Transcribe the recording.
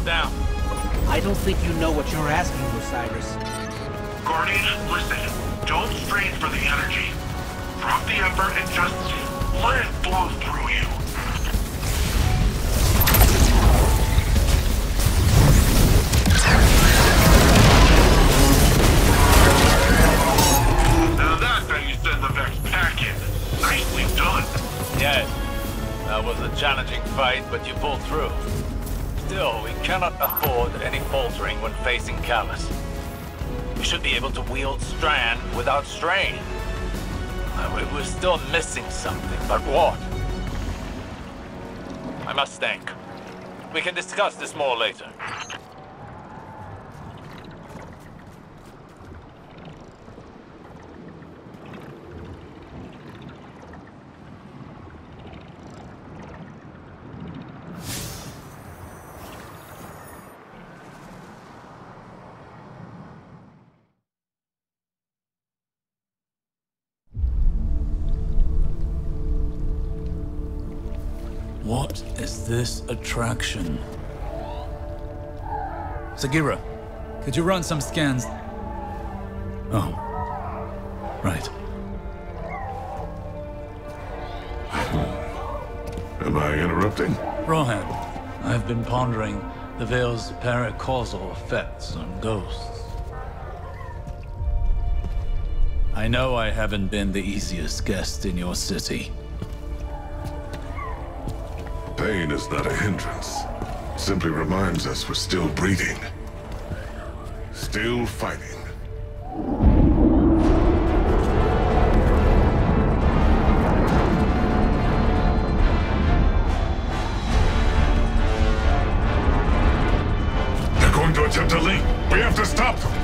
down. I don't think you know what you're asking, Osiris. Guardian, listen. Don't strain for the energy. Drop the effort and just let it blow through you. Cannot afford any faltering when facing Calus. We should be able to wield Strand without strain. Uh, we- We're still missing something, but what? I must think. We can discuss this more later. What is this attraction? Sagira, could you run some scans? Oh. Right. Am I interrupting? Rohan, I've been pondering the Veil's paracausal effects on ghosts. I know I haven't been the easiest guest in your city. Pain is not a hindrance. Simply reminds us we're still breathing. Still fighting. They're going to attempt a leap. We have to stop them.